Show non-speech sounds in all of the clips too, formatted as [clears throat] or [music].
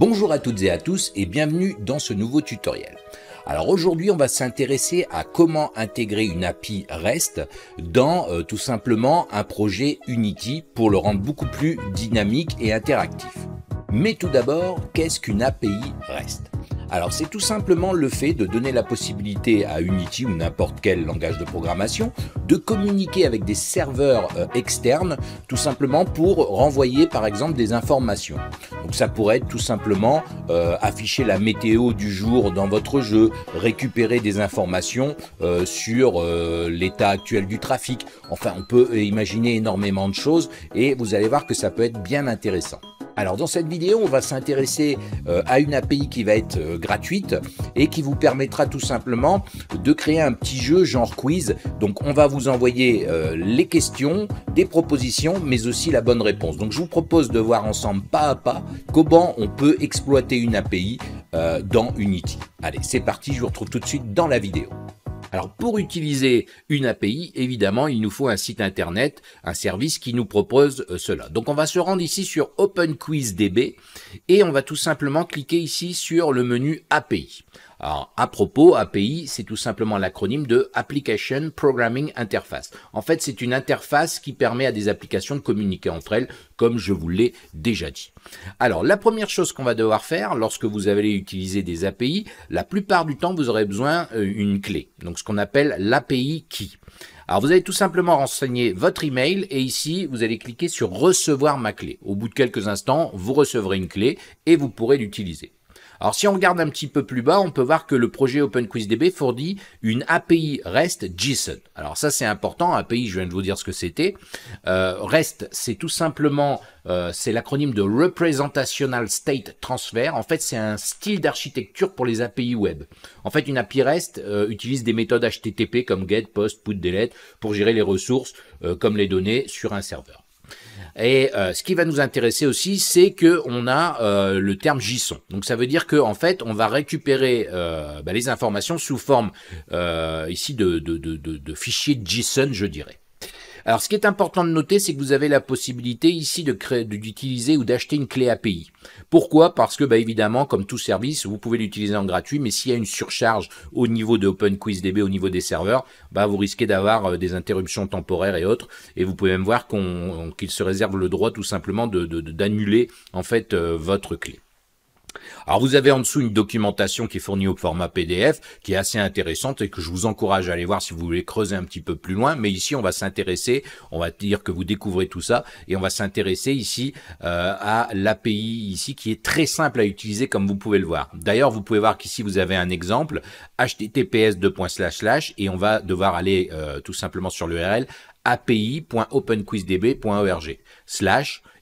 Bonjour à toutes et à tous et bienvenue dans ce nouveau tutoriel. Alors aujourd'hui on va s'intéresser à comment intégrer une API REST dans euh, tout simplement un projet Unity pour le rendre beaucoup plus dynamique et interactif. Mais tout d'abord, qu'est-ce qu'une API REST? Alors c'est tout simplement le fait de donner la possibilité à Unity ou n'importe quel langage de programmation de communiquer avec des serveurs euh, externes tout simplement pour renvoyer par exemple des informations. Donc ça pourrait être tout simplement euh, afficher la météo du jour dans votre jeu, récupérer des informations euh, sur l'état actuel du trafic. Enfin on peut imaginer énormément de choses et vous allez voir que ça peut être bien intéressant. Alors dans cette vidéo, on va s'intéresser euh, à une API qui va être euh, gratuite et qui vous permettra tout simplement de créer un petit jeu genre quiz. Donc on va vous envoyer euh, les questions, des propositions, mais aussi la bonne réponse. Donc je vous propose de voir ensemble pas à pas comment on peut exploiter une API dans Unity. Allez, c'est parti, je vous retrouve tout de suite dans la vidéo. Alors pour utiliser une API, évidemment, il nous faut un site internet, un service qui nous propose euh, cela. Donc on va se rendre ici sur OpenQuizDB et on va tout simplement cliquer ici sur le menu API. Alors, à propos, API, c'est tout simplement l'acronyme de Application Programming Interface. En fait, c'est une interface qui permet à des applications de communiquer entre elles, comme je vous l'ai déjà dit. Alors, la première chose qu'on va devoir faire lorsque vous allez utiliser des API, la plupart du temps, vous aurez besoin d'une euh, clé. Donc, ce qu'on appelle l'API Key. Alors vous allez tout simplement renseigner votre email et ici vous allez cliquer sur recevoir ma clé. Au bout de quelques instants, vous recevrez une clé et vous pourrez l'utiliser. Alors si on regarde un petit peu plus bas, on peut voir que le projet OpenQuizDB fournit une API REST JSON. Alors ça c'est important, API je viens de vous dire ce que c'était. Euh, REST c'est tout simplement, euh, c'est l'acronyme de Representational State Transfer. En fait c'est un style d'architecture pour les API web. En fait une API REST euh, utilise des méthodes HTTP comme GET, POST, PUT, DELETE pour gérer les ressources comme les données sur un serveur. Et euh, ce qui va nous intéresser aussi, c'est que on a euh, le terme JSON. Donc ça veut dire qu'en en fait, on va récupérer euh, bah, les informations sous forme ici de, de fichiers JSON, je dirais. Alors, ce qui est important de noter, c'est que vous avez la possibilité ici de créer, d'utiliser ou d'acheter une clé API. Pourquoi? Parce que, bah, évidemment, comme tout service, vous pouvez l'utiliser en gratuit, mais s'il y a une surcharge au niveau de OpenQuizDB, au niveau des serveurs, bah, vous risquez d'avoir euh, des interruptions temporaires et autres, et vous pouvez même voir qu'il se réserve le droit tout simplement d'annuler en fait euh, votre clé. Alors vous avez en dessous une documentation qui est fournie au format PDF, qui est assez intéressante et que je vous encourage à aller voir si vous voulez creuser un petit peu plus loin. Mais ici, on va s'intéresser, on va dire que vous découvrez tout ça, et on va s'intéresser ici euh, à l'API ici qui est très simple à utiliser comme vous pouvez le voir. D'ailleurs, vous pouvez voir qu'ici vous avez un exemple https et on va devoir aller euh, tout simplement sur l'URL api.openquizdb.org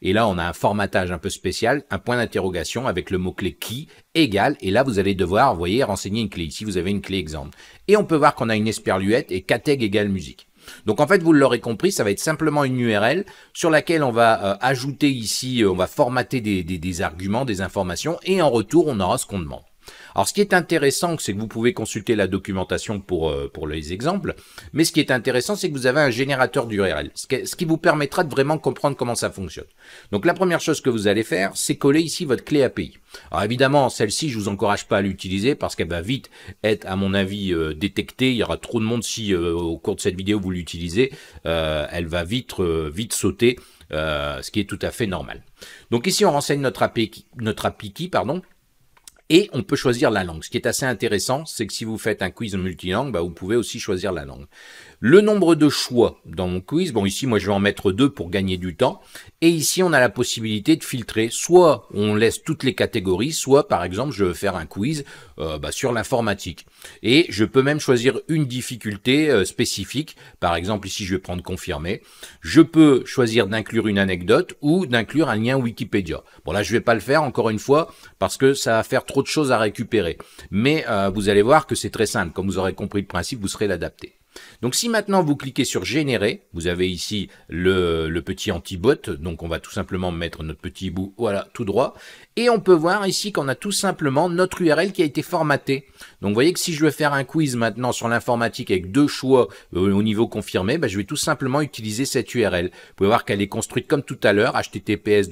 et là on a un formatage un peu spécial, un point d'interrogation avec le mot-clé qui égale et là vous allez devoir, vous voyez, renseigner une clé. Ici vous avez une clé exemple. Et on peut voir qu'on a une esperluette et categ égale musique. Donc en fait, vous l'aurez compris, ça va être simplement une URL sur laquelle on va euh, ajouter ici, euh, on va formater des, des arguments, des informations, et en retour, on aura ce qu'on demande. Alors ce qui est intéressant, c'est que vous pouvez consulter la documentation pour, euh, pour les exemples, mais ce qui est intéressant, c'est que vous avez un générateur d'URL, ce qui vous permettra de vraiment comprendre comment ça fonctionne. Donc la première chose que vous allez faire, c'est coller ici votre clé API. Alors évidemment, celle-ci, je vous encourage pas à l'utiliser parce qu'elle va vite être, à mon avis, euh, détectée. Il y aura trop de monde si euh, au cours de cette vidéo vous l'utilisez. elle va vite, vite sauter, ce qui est tout à fait normal. Donc ici, on renseigne notre API, notre API pardon, et on peut choisir la langue. Ce qui est assez intéressant, c'est que si vous faites un quiz multilangue, bah, vous pouvez aussi choisir la langue. Le nombre de choix dans mon quiz, bon ici moi je vais en mettre deux pour gagner du temps, et ici on a la possibilité de filtrer, soit on laisse toutes les catégories, soit par exemple je veux faire un quiz euh, bah, sur l'informatique. Et je peux même choisir une difficulté euh, spécifique, par exemple ici je vais prendre confirmer. Je peux choisir d'inclure une anecdote ou d'inclure un lien Wikipédia. Bon là je vais pas le faire encore une fois parce que ça va faire trop de choses à récupérer. Mais euh, vous allez voir que c'est très simple, comme vous aurez compris le principe, vous serez l'adapter. Donc si maintenant vous cliquez sur générer, vous avez ici le, petit anti-bot, donc on va tout simplement mettre notre petit bout, voilà, tout droit, et on peut voir ici qu'on a tout simplement notre URL qui a été formatée. Donc vous voyez que si je veux faire un quiz maintenant sur l'informatique avec deux choix euh, au niveau confirmé, bah, je vais tout simplement utiliser cette URL. Vous pouvez voir qu'elle est construite comme tout à l'heure, https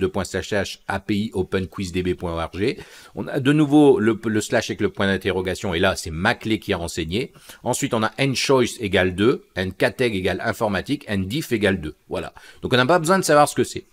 API openquizdb.org. On a de nouveau le, le slash avec le point d'interrogation, et là c'est ma clé qui est renseignée. Ensuite on a nChoice égale 2, ncateg égale informatique, ndiff égale 2. Voilà. Donc on n'a pas besoin de savoir ce que c'est.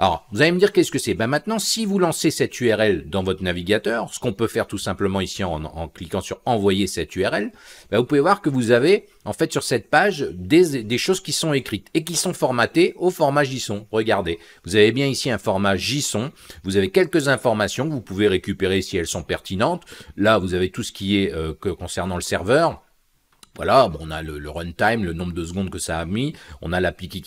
Alors, vous allez me dire qu'est-ce que c'est? Ben maintenant, si vous lancez cette URL dans votre navigateur, ce qu'on peut faire tout simplement ici en, cliquant sur envoyer cette URL, ben vous pouvez voir que vous avez en fait sur cette page des, des, choses qui sont écrites et qui sont formatées au format JSON. Regardez, vous avez bien ici un format JSON, vous avez quelques informations que vous pouvez récupérer si elles sont pertinentes. Là, vous avez tout ce qui est euh, concernant le serveur, voilà, bon, on a le, runtime, le nombre de secondes que ça a mis, on a l'appli qui,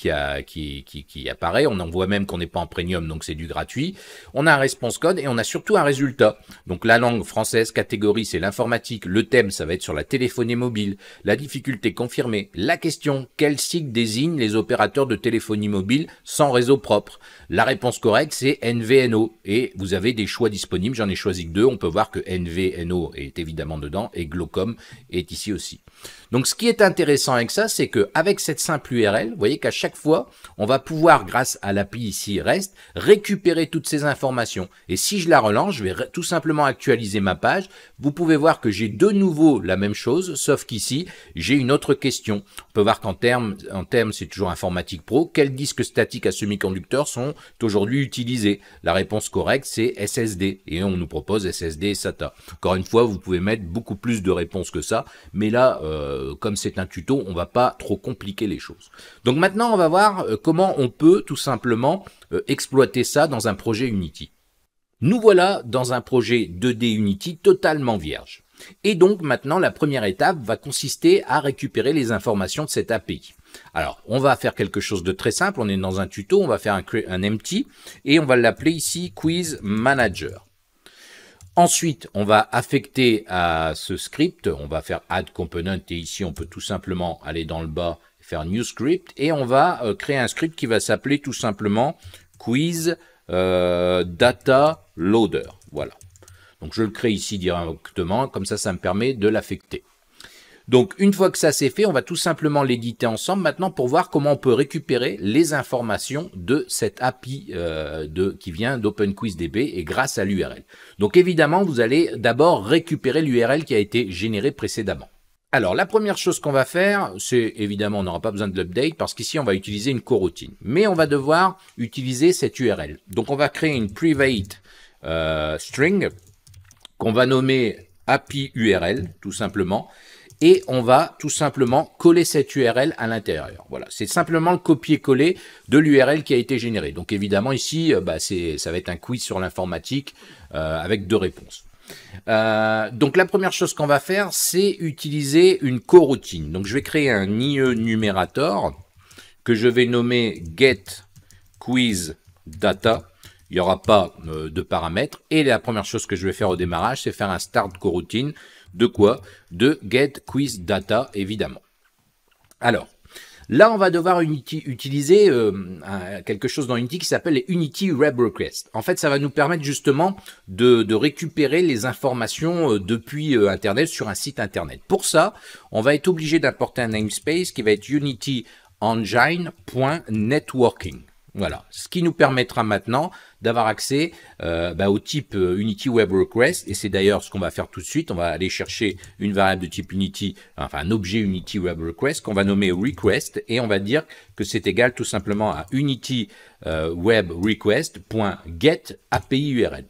qui, apparaît, on en voit même qu'on n'est pas en premium, donc c'est du gratuit. On a un response code et on a surtout un résultat. Donc la langue française, catégorie, c'est l'informatique. Le thème, ça va être sur la téléphonie mobile. La difficulté confirmée. La question, quel cycle désigne les opérateurs de téléphonie mobile sans réseau propre? La réponse correcte, c'est NVNO. Et vous avez des choix disponibles, j'en ai choisi que deux. On peut voir que NVNO est évidemment dedans et Glocom est ici aussi. Donc ce qui est intéressant avec ça, c'est que avec cette simple URL, vous voyez qu'à chaque fois, on va pouvoir, grâce à l'API ici REST, récupérer toutes ces informations. Et si je la relance, je vais tout simplement actualiser ma page. Vous pouvez voir que j'ai de nouveau la même chose, sauf qu'ici, j'ai une autre question. On peut voir qu'en termes, en termes, c'est toujours informatique pro. Quels disques statiques à semi-conducteurs sont aujourd'hui utilisés? La réponse correcte, c'est SSD. Et on nous propose SSD et SATA. Encore une fois, vous pouvez mettre beaucoup plus de réponses que ça. Mais là, euh, comme c'est un tuto, on va pas trop compliquer les choses. Donc maintenant, on va voir euh, comment on peut tout simplement euh, exploiter ça dans un projet Unity. Nous voilà dans un projet 2D Unity totalement vierge. Et donc maintenant, la première étape va consister à récupérer les informations de cette API. Alors, on va faire quelque chose de très simple. On est dans un tuto, on va faire un empty et on va l'appeler ici Quiz Manager. Ensuite, on va affecter à ce script, on va faire add component et ici on peut tout simplement aller dans le bas et faire new script et on va euh, créer un script qui va s'appeler tout simplement quiz euh, data loader. Voilà. Donc je le crée ici directement, comme ça, ça me permet de l'affecter. Donc une fois que ça c'est fait, on va tout simplement l'éditer ensemble maintenant pour voir comment on peut récupérer les informations de cette API euh, de, qui vient d'OpenQuizDB et grâce à l'URL. Donc évidemment, vous allez d'abord récupérer l'URL qui a été générée précédemment. Alors la première chose qu'on va faire, c'est évidemment on n'aura pas besoin de l'update parce qu'ici on va utiliser une coroutine. Mais on va devoir utiliser cette URL. Donc on va créer une private euh, string qu'on va nommer API URL tout simplement et on va tout simplement coller cette URL à l'intérieur. Voilà, c'est simplement le copier-coller de l'URL qui a été générée. Donc évidemment ici, euh, bah, ça va être un quiz sur l'informatique euh, avec deux réponses. Euh, donc la première chose qu'on va faire, c'est utiliser une coroutine. Donc je vais créer un IE numérator que je vais nommer get quiz data. Il n'y aura pas de paramètres. Et la première chose que je vais faire au démarrage, c'est faire un start coroutine de quoi De get quiz data, évidemment. Alors, là, on va devoir utiliser euh, quelque chose dans Unity qui s'appelle les Unity Web Requests. En fait, ça va nous permettre justement de, récupérer les informations euh, depuis euh, Internet sur un site Internet. Pour ça, on va être obligé d'importer un namespace qui va être Unity Engine.networking. Voilà, ce qui nous permettra maintenant d'avoir accès euh, bah, au type euh, Unity Web Request, et c'est d'ailleurs ce qu'on va faire tout de suite, on va aller chercher une variable de type Unity, enfin un objet Unity Web Request qu'on va nommer request, et on va dire que c'est égal tout simplement à Unity euh, Web API URL.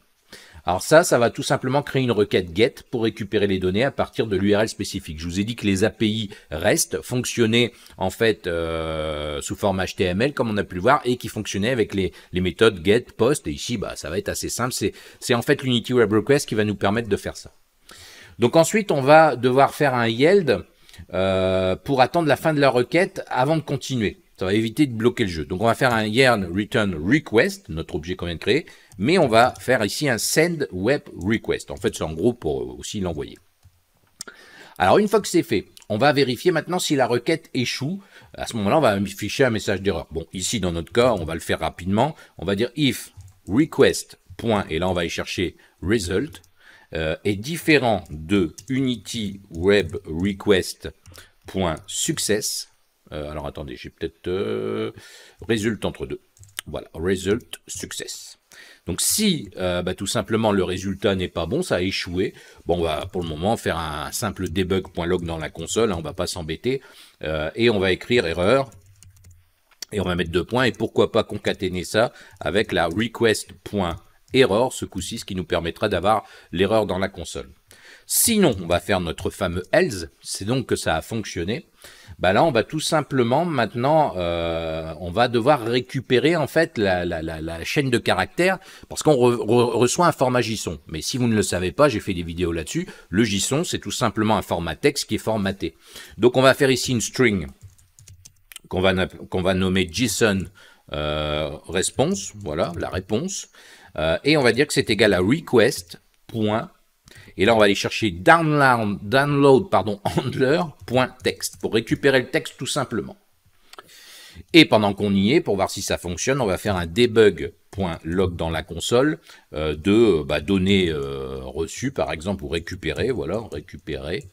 Alors ça, ça va tout simplement créer une requête GET pour récupérer les données à partir de l'URL spécifique. Je vous ai dit que les API REST fonctionnaient en fait euh, sous forme HTML comme on a pu le voir et qui fonctionnaient avec les, méthodes GET, POST. Et ici, bah, ça va être assez simple. C'est en fait l'Unity Web Request qui va nous permettre de faire ça. Donc ensuite, on va devoir faire un yield euh, pour attendre la fin de la requête avant de continuer. Ça va éviter de bloquer le jeu. Donc on va faire un yarn return request, notre objet qu'on vient de créer, mais on va faire ici un send web request. En fait, c'est en gros pour aussi l'envoyer. Alors une fois que c'est fait, on va vérifier maintenant si la requête échoue. À ce moment-là, on va afficher un message d'erreur. Bon, ici, dans notre cas, on va le faire rapidement. On va dire if request, point, et là, on va aller chercher result, euh, est différent de unity web request, point. Euh, alors, attendez, j'ai peut-être euh, résulte entre deux. Voilà, result success. Donc si euh, bah, tout simplement le résultat n'est pas bon, ça a échoué, bon on va pour le moment faire un simple debug.log dans la console, hein, on va pas s'embêter, euh, et on va écrire erreur, et on va mettre deux points, et pourquoi pas concaténer ça avec la request.error, ce coup-ci, ce qui nous permettra d'avoir l'erreur dans la console. Sinon, on va faire notre fameux else, c'est donc que ça a fonctionné. Bah là, on va tout simplement maintenant, euh, on va devoir récupérer en fait la, chaîne de caractères parce qu'on reçoit un format JSON. Mais si vous ne le savez pas, j'ai fait des vidéos là-dessus. Le JSON, c'est tout simplement un format texte qui est formaté. Donc, on va faire ici une string qu'on va, qu'on va nommer JSON euh, response, voilà, la réponse. Euh, et on va dire que c'est égal à request. Et là, on va aller chercher download, [laughs] handler.text pour récupérer le texte tout simplement. Et pendant qu'on y est, pour voir si ça fonctionne, on va faire un debug.log dans la console euh, de bah, données euh, reçues, par exemple, ou récupérées, voilà, récupérer.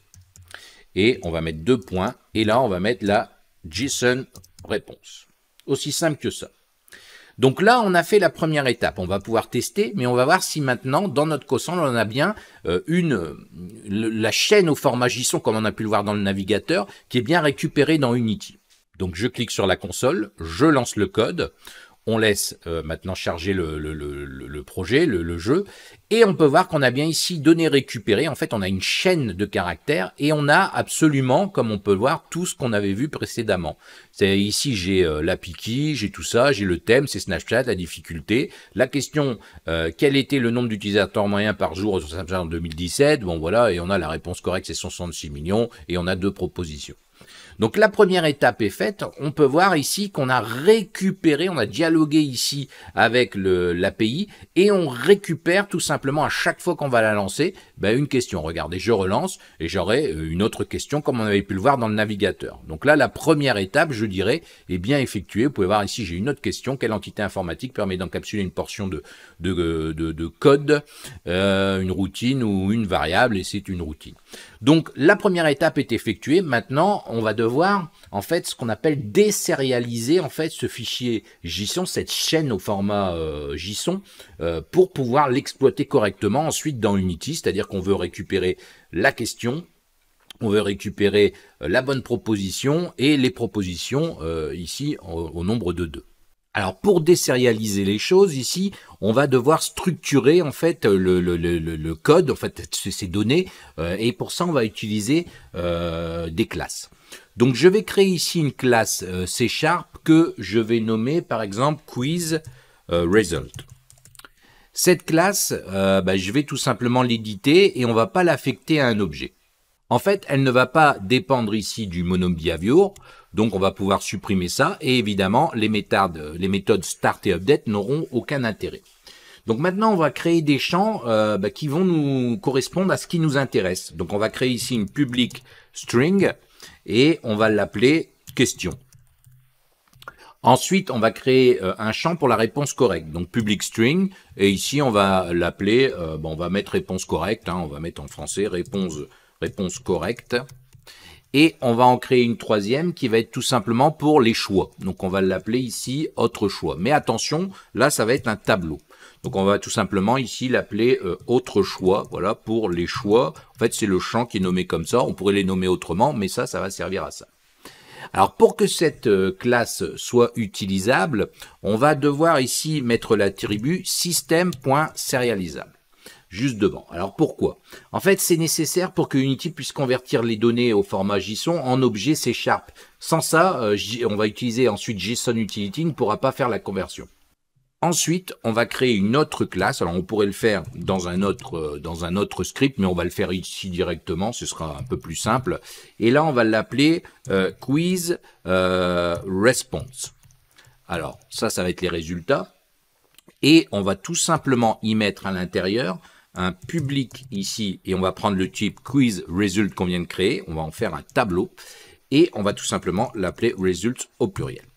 Et on va mettre deux points, et là, on va mettre la JSON réponse. Aussi simple que ça. Donc là, on a fait la première étape. On va pouvoir tester, mais on va voir si maintenant, dans notre console, on a bien euh, une la chaîne au format JSON, comme on a pu le voir dans le navigateur, qui est bien récupérée dans Unity. Donc je clique sur la console, je lance le code, on laisse euh, maintenant charger le, projet, le, jeu, et on peut voir qu'on a bien ici données récupérées. En fait, on a une chaîne de caractères et on a absolument, comme on peut le voir, tout ce qu'on avait vu précédemment. C'est ici j'ai euh, la j'ai tout ça, j'ai le thème, c'est Snapchat, la difficulté, la question euh, quel était le nombre d'utilisateurs moyens par jour sur Snapchat en 2017. Bon voilà, et on a la réponse correcte, c'est 166 millions, et on a deux propositions. Donc la première étape est faite. On peut voir ici qu'on a récupéré, on a dialogué ici avec l'API et on récupère tout simplement à chaque fois qu'on va la lancer ben, une question. Regardez, je relance et j'aurai euh, une autre question comme on avait pu le voir dans le navigateur. Donc là, la première étape, je dirais, est bien effectuée. Vous pouvez voir ici, j'ai une autre question. Quelle entité informatique permet d'encapsuler une portion de, de, de, code, euh, une routine ou une variable et c'est une routine. Donc la première étape est effectuée. Maintenant, on va devoir en fait ce qu'on appelle désérialiser en fait ce fichier JSON, cette chaîne au format euh, JSON, euh, pour pouvoir l'exploiter correctement ensuite dans Unity, c'est-à-dire qu'on veut récupérer la question, on veut récupérer euh, la bonne proposition et les propositions ici au nombre de deux. Alors pour désérialiser les choses ici, on va devoir structurer en fait le, code, en fait ces données, et pour ça on va utiliser des classes. Donc je vais créer ici une classe euh, C Sharp que je vais nommer par exemple quiz result. Cette classe, bah, je vais tout simplement l'éditer et on va pas l'affecter à un objet. En fait, elle ne va pas dépendre ici du monobehavior, donc on va pouvoir supprimer ça et évidemment les méthodes, start et update n'auront aucun intérêt. Donc maintenant on va créer des champs euh, bah, qui vont nous correspondre à ce qui nous intéresse. Donc on va créer ici une public string et on va l'appeler question. Ensuite, on va créer euh, un champ pour la réponse correcte, donc public string, et ici on va l'appeler, euh, on va mettre réponse correcte, hein, on va mettre en français réponse, réponse correcte, et on va en créer une troisième qui va être tout simplement pour les choix. Donc on va l'appeler ici autre choix. Mais attention, là ça va être un tableau. Donc on va tout simplement ici l'appeler euh, autre choix, voilà, pour les choix. En fait, c'est le champ qui est nommé comme ça. On pourrait les nommer autrement, mais ça, ça va servir à ça. Alors pour que cette euh, classe soit utilisable, on va devoir ici mettre l'attribut système.serialisable juste devant. Alors pourquoi? En fait, c'est nécessaire pour que Unity puisse convertir les données au format JSON en objet C. Sans ça, euh, on va utiliser ensuite JSON Utility, ne pourra pas faire la conversion. Ensuite, on va créer une autre classe. Alors, on pourrait le faire dans un autre euh, dans un autre script, mais on va le faire ici directement. Ce sera un peu plus simple. Et là, on va l'appeler euh, quiz response. Alors, ça, ça va être les résultats. Et on va tout simplement y mettre à l'intérieur un public ici et on va prendre le type quiz result qu'on vient de créer. On va en faire un tableau et on va tout simplement l'appeler results au pluriel.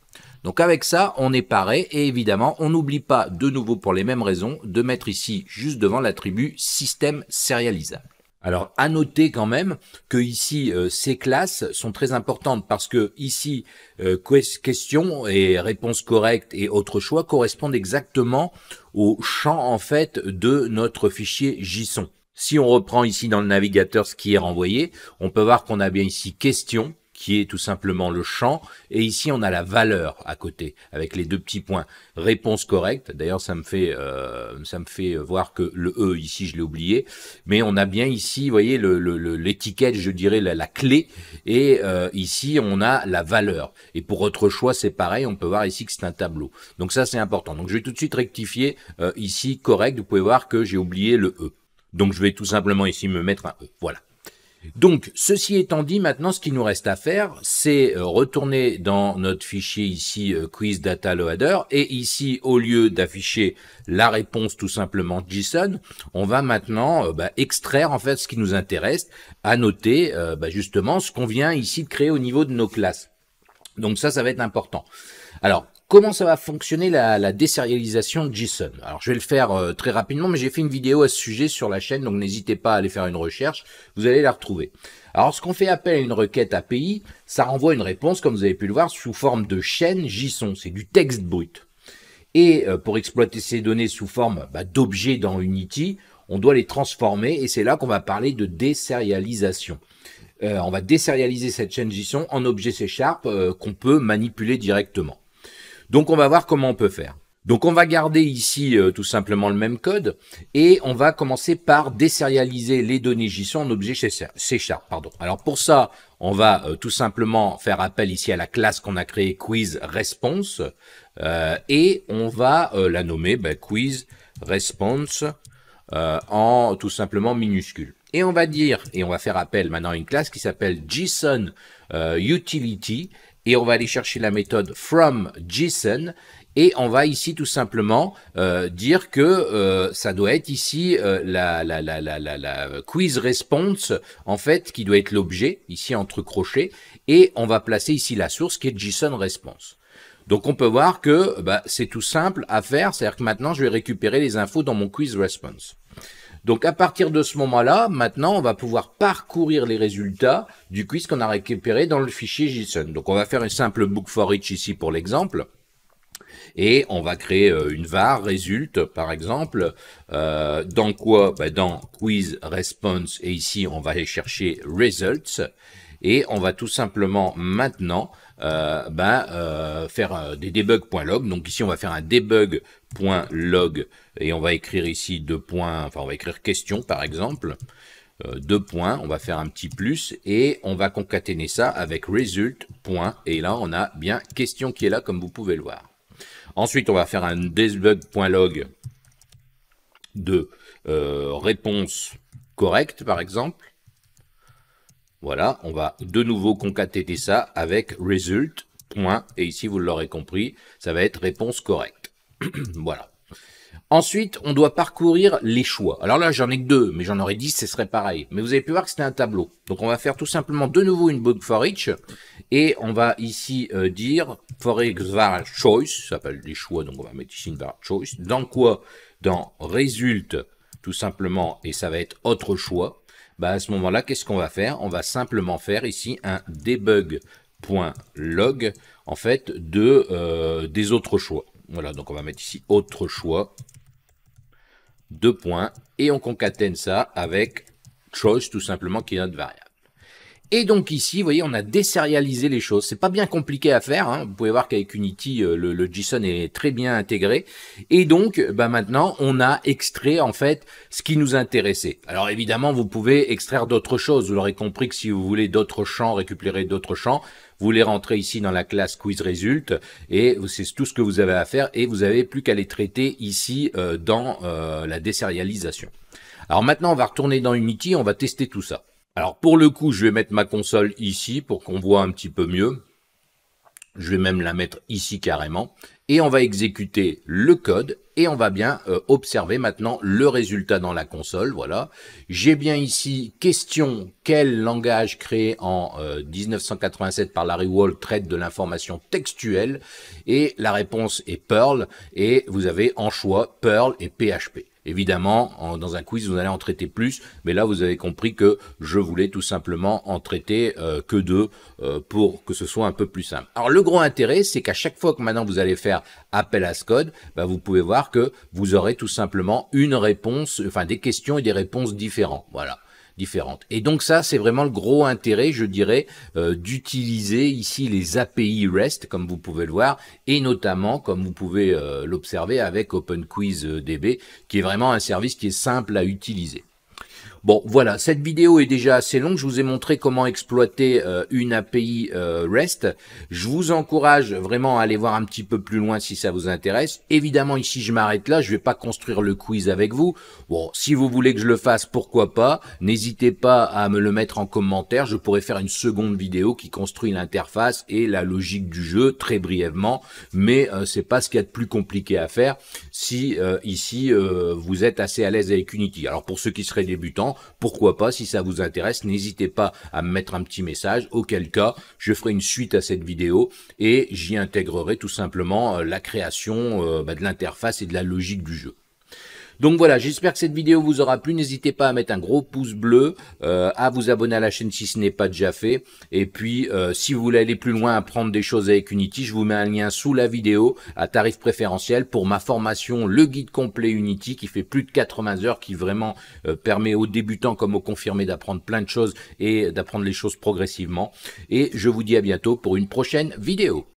Donc avec ça, on est paré et évidemment, on n'oublie pas de nouveau pour les mêmes raisons de mettre ici juste devant l'attribut système serialisable. Alors, à noter quand même que ici, euh, ces classes sont très importantes parce que ici, euh, question et réponse correcte et autre choix correspondent exactement au champ en fait de notre fichier JSON. Si on reprend ici dans le navigateur ce qui est renvoyé, on peut voir qu'on a bien ici question, qui est tout simplement le champ. Et ici, on a la valeur à côté, avec les deux petits points. Réponse correcte. D'ailleurs, ça me fait euh, ça me fait voir que le E, ici, je l'ai oublié. Mais on a bien ici, vous voyez, l'étiquette, je dirais, la, clé. Et euh, ici, on a la valeur. Et pour autre choix, c'est pareil. On peut voir ici que c'est un tableau. Donc ça, c'est important. Donc je vais tout de suite rectifier euh, ici, correct. Vous pouvez voir que j'ai oublié le E. Donc je vais tout simplement ici me mettre un E. Voilà. Donc, ceci étant dit, maintenant, ce qui nous reste à faire, c'est euh, retourner dans notre fichier ici euh, quiz data loader et ici, au lieu d'afficher la réponse tout simplement JSON, on va maintenant euh, bah, extraire en fait ce qui nous intéresse, à noter bah, justement ce qu'on vient ici de créer au niveau de nos classes. Donc ça, ça va être important. Alors, comment ça va fonctionner la, la désérialisation JSON Alors je vais le faire euh, très rapidement, mais j'ai fait une vidéo à ce sujet sur la chaîne, donc n'hésitez pas à aller faire une recherche, vous allez la retrouver. Alors ce qu'on fait appel à une requête API, ça renvoie une réponse, comme vous avez pu le voir, sous forme de chaîne JSON, c'est du texte brut. Et euh, pour exploiter ces données sous forme bah, d'objets dans Unity, on doit les transformer, et c'est là qu'on va parler de désérialisation. Euh, on va désérialiser cette chaîne JSON en objet C Sharp qu'on peut manipuler directement. Donc on va voir comment on peut faire. Donc on va garder ici euh, tout simplement le même code et on va commencer par désérialiser les données JSON en objet C Sharp. Pardon. Alors pour ça, on va euh, tout simplement faire appel ici à la classe qu'on a créée quiz response euh, et on va la nommer ben, quiz response en tout simplement minuscule. Et on va dire, et on va faire appel maintenant à une classe qui s'appelle JSON utility et on va aller chercher la méthode from JSON et on va ici tout simplement euh, dire que euh, ça doit être ici euh, la, la, la, la, la, quiz response en fait qui doit être l'objet ici entre crochets et on va placer ici la source qui est JSON response. Donc on peut voir que bah, c'est tout simple à faire, c'est-à-dire que maintenant je vais récupérer les infos dans mon quiz response. Donc à partir de ce moment-là, maintenant, on va pouvoir parcourir les résultats du quiz qu'on a récupéré dans le fichier JSON. Donc on va faire une simple book for each ici pour l'exemple. Et on va créer euh, une var résulte, par exemple. Euh, dans quoi? Ben, Dans quiz response. Et ici, on va aller chercher results. Et on va tout simplement maintenant euh, ben, euh, faire euh, des debug.log. Donc ici, on va faire un debug.log et on va écrire ici deux points, enfin on va écrire question par exemple. deux points, on va faire un petit plus et on va concaténer ça avec result. Et là, on a bien question qui est là comme vous pouvez le voir. Ensuite, on va faire un debug.log de réponse correcte par exemple. Voilà, on va de nouveau concaténer ça avec result, point, et ici vous l'aurez compris, ça va être réponse correcte. [clears throat] voilà. Ensuite, on doit parcourir les choix. Alors là, j'en ai que deux, mais j'en aurais dix, ce serait pareil. Mais vous avez pu voir que c'était un tableau. Donc on va faire tout simplement de nouveau une bug for each, et on va ici euh, dire for each var choice, ça s'appelle les choix, donc on va mettre ici une var choice. Dans quoi? Dans result, tout simplement, et ça va être autre choix bah à ce moment-là, qu'est-ce qu'on va faire? On va simplement faire ici un debug.log en fait de euh, des autres choix. Voilà, donc on va mettre ici autre choix, deux points, et on concatène ça avec choice tout simplement qui est notre variable. Et donc ici, vous voyez, on a désérialisé les choses. C'est pas bien compliqué à faire. Hein. Vous pouvez voir qu'avec Unity, euh, le, JSON est très bien intégré. Et donc, bah maintenant, on a extrait en fait ce qui nous intéressait. Alors évidemment, vous pouvez extraire d'autres choses. Vous l'aurez compris que si vous voulez d'autres champs, récupérer d'autres champs, vous les rentrez ici dans la classe quiz result et c'est tout ce que vous avez à faire et vous avez plus qu'à les traiter ici euh, dans euh, la désérialisation. Alors maintenant, on va retourner dans Unity, on va tester tout ça. Alors pour le coup, je vais mettre ma console ici pour qu'on voit un petit peu mieux. Je vais même la mettre ici carrément. Et on va exécuter le code et on va bien euh, observer maintenant le résultat dans la console. Voilà. J'ai bien ici question quel langage créé en 1987 euh, par Larry Wall traite de l'information textuelle et la réponse est Perl et vous avez en choix Perl et PHP. Évidemment, dans un quiz, vous allez en traiter plus, mais là, vous avez compris que je voulais tout simplement en traiter euh, que deux euh, pour que ce soit un peu plus simple. Alors, le gros intérêt, c'est qu'à chaque fois que maintenant vous allez faire appel à ce code, bah, vous pouvez voir que vous aurez tout simplement une réponse, enfin des questions et des réponses différentes. Voilà différentes. Et donc ça, c'est vraiment le gros intérêt, je dirais, euh, d'utiliser ici les API REST, comme vous pouvez le voir, et notamment, comme vous pouvez euh, l'observer avec OpenQuizDB, qui est vraiment un service qui est simple à utiliser. Bon, voilà, cette vidéo est déjà assez longue. Je vous ai montré comment exploiter euh, une API euh, REST. Je vous encourage vraiment à aller voir un petit peu plus loin si ça vous intéresse. Évidemment, ici, je m'arrête là. Je vais pas construire le quiz avec vous. Bon, si vous voulez que je le fasse, pourquoi pas? N'hésitez pas à me le mettre en commentaire. Je pourrais faire une seconde vidéo qui construit l'interface et la logique du jeu très brièvement. Mais euh, c'est pas ce qu'il y a de plus compliqué à faire si ici vous êtes assez à l'aise avec Unity. Alors pour ceux qui seraient débutants, pourquoi pas, si ça vous intéresse, n'hésitez pas à me mettre un petit message, auquel cas je ferai une suite à cette vidéo et j'y intégrerai tout simplement euh, la création euh, bah, de l'interface et de la logique du jeu. Donc voilà, j'espère que cette vidéo vous aura plu. N'hésitez pas à mettre un gros pouce bleu, euh, à vous abonner à la chaîne si ce n'est pas déjà fait. Et puis, euh, si vous voulez aller plus loin, apprendre des choses avec Unity, je vous mets un lien sous la vidéo à tarif préférentiel pour ma formation, le guide complet Unity, qui fait plus de 80 heures, qui vraiment euh, permet aux débutants comme aux confirmés d'apprendre plein de choses et d'apprendre les choses progressivement. Et je vous dis à bientôt pour une prochaine vidéo.